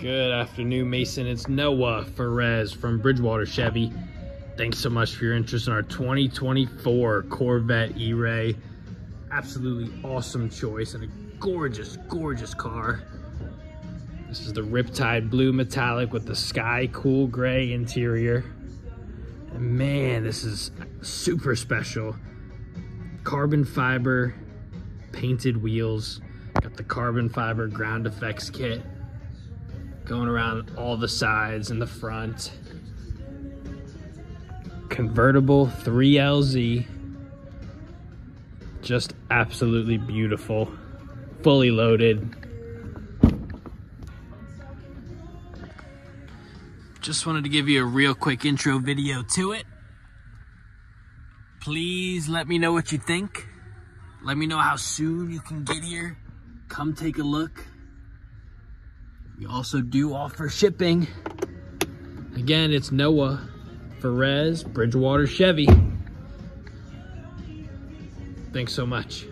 Good afternoon, Mason. It's Noah Ferraez from Bridgewater Chevy. Thanks so much for your interest in our 2024 Corvette E-Ray. Absolutely awesome choice and a gorgeous, gorgeous car. This is the Riptide Blue Metallic with the Sky Cool Gray interior. And man, this is super special. Carbon fiber painted wheels. Got the carbon fiber ground effects kit going around all the sides and the front. Convertible 3LZ. Just absolutely beautiful. Fully loaded. Just wanted to give you a real quick intro video to it. Please let me know what you think. Let me know how soon you can get here. Come take a look. We also do offer shipping. Again, it's Noah Ferraez, Bridgewater Chevy. Thanks so much.